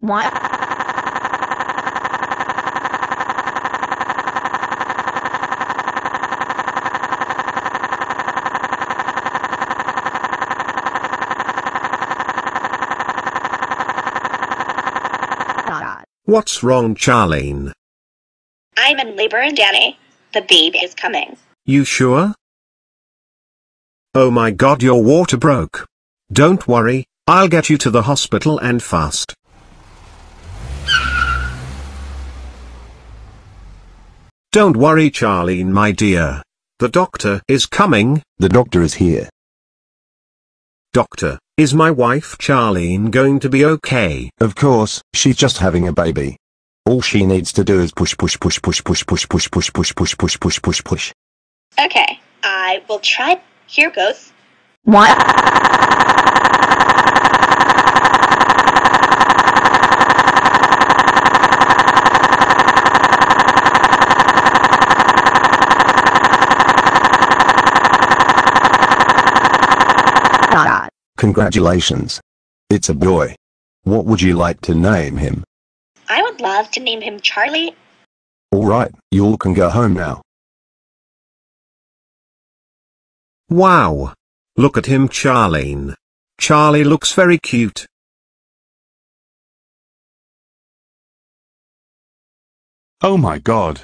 What? What's wrong, Charlene? I'm in labor and Danny. The babe is coming. You sure? Oh my god, your water broke. Don't worry, I'll get you to the hospital and fast. Don't worry, Charlene, my dear. The doctor is coming. The doctor is here. Doctor, is my wife Charlene going to be okay? Of course, she's just having a baby. All she needs to do is push push push push push push push push push push push push push push. Okay, I will try. Here goes. What? Congratulations. It's a boy. What would you like to name him? I would love to name him Charlie. Alright, you all can go home now. Wow. Look at him, Charlene. Charlie looks very cute. Oh my god.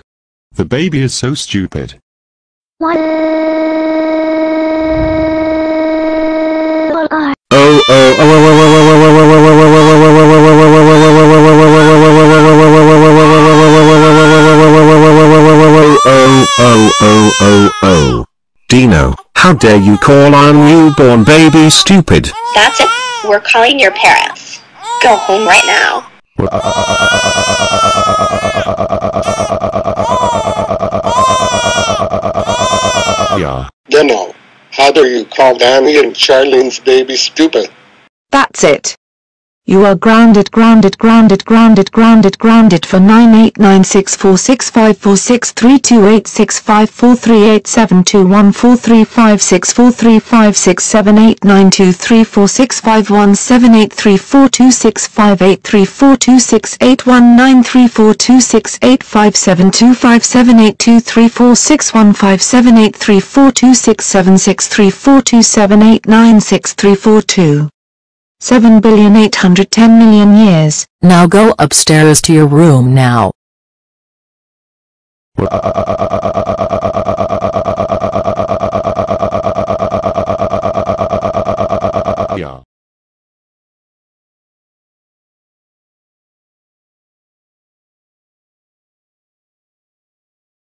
The baby is so stupid. What? oh. Dino, how dare you call our newborn baby stupid? That's it. We're calling your parents. Go home right now. Yeah. Dino, how dare you call Danny and Charlene's baby stupid? That's it. You are grounded, grounded, grounded, grounded, grounded, grounded for What? Seven billion eight hundred ten million years. Now go upstairs to your room now.